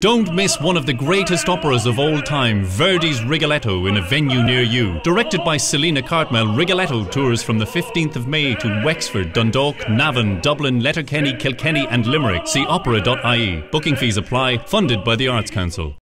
Don't miss one of the greatest operas of all time, Verdi's Rigoletto, in a venue near you. Directed by Selina Cartmell, Rigoletto tours from the 15th of May to Wexford, Dundalk, Navan, Dublin, Letterkenny, Kilkenny, and Limerick. See opera.ie. Booking fees apply, funded by the Arts Council.